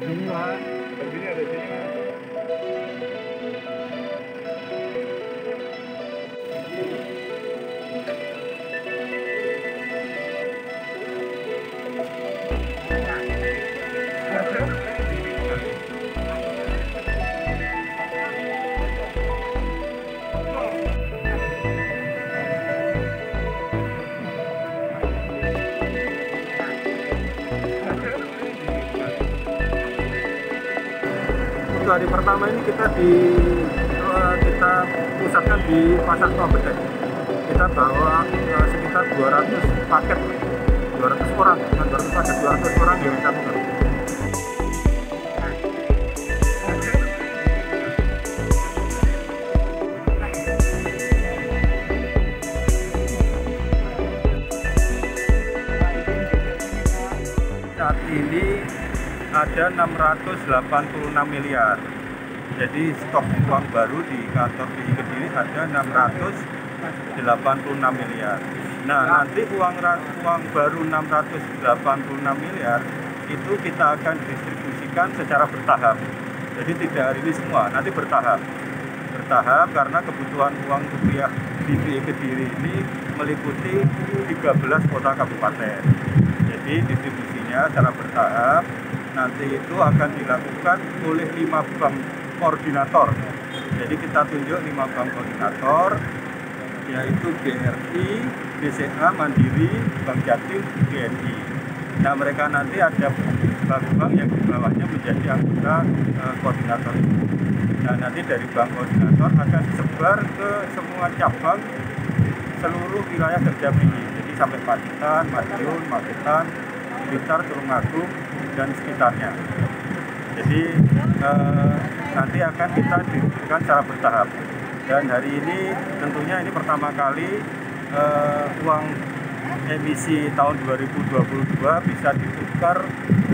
Semua. Begini ada sini kan. Untuk hari pertama ini kita di eh, kita pusatkan di pasar Tobedek kita bawa eh, sekitar 200 paket. 200 orang bukan 200 paket 200 orang yang kita tukar saat ini ada 686 miliar. Jadi stok uang baru di kantor BI Kediri ada 686 miliar. Nah, nanti uang uang baru 686 miliar itu kita akan distribusikan secara bertahap. Jadi tidak hari ini semua, nanti bertahap. Bertahap karena kebutuhan uang rupiah di BI Kediri ini meliputi 13 kota kabupaten. Jadi distribusinya secara bertahap nanti itu akan dilakukan oleh lima bank koordinator. Jadi kita tunjuk lima bank koordinator yaitu BRI, BCA, Mandiri, Bank Jatim, BNI. Nah mereka nanti ada bank-bank yang di bawahnya menjadi anggota eh, koordinator itu. Nah nanti dari bank koordinator akan disebar ke semua cabang seluruh wilayah kerja BI. Jadi sampai Pacitan, Madiun, Magetan, Blitar, Tulungagung, dan sekitarnya. Jadi eh, nanti akan kita diberikan secara bertahap. Dan hari ini tentunya ini pertama kali eh, uang emisi tahun 2022 bisa ditukar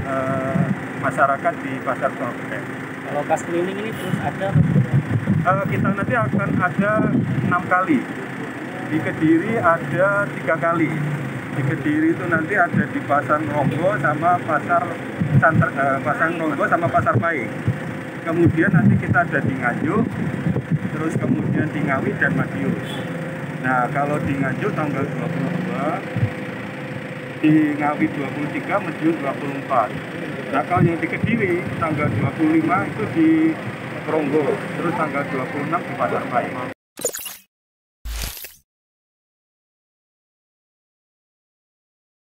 eh, masyarakat di pasar Tobek. Kalau pas keliling ini terus ada Eh, kita nanti akan ada enam kali di Kediri ada tiga kali di Kediri itu nanti ada di Pasar Nonggo sama Pasar Santer, eh, Pasar Nonggo sama Pasar Paing kemudian nanti kita ada di Nganjuk terus kemudian di Ngawi dan Madiun nah kalau di Nganjuk tanggal 22 di Ngawi 23 Madiun 24 Nah kalau yang di Kediri tanggal 25 itu di Ronggo, terus tanggal 26 di Pasar Baik.